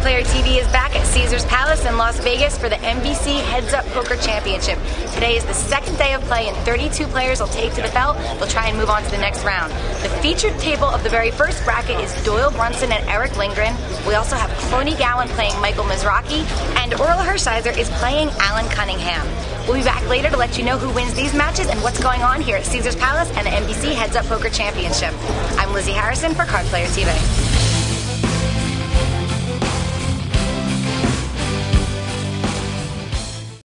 Player TV is back at Caesars Palace in Las Vegas for the NBC Heads Up Poker Championship. Today is the second day of play, and 32 players will take to the belt. They'll try and move on to the next round. The featured table of the very first bracket is Doyle Brunson and Erick Lindgren. We also have Clonie Gowen playing Michael Mizrachi, and Orel Hershiser is playing Allen Cunningham. We'll be back later to let you know who wins these matches and what's going on here at Caesars Palace and the NBC Heads Up Poker Championship. I'm Lizzie Harrison for Card Player TV.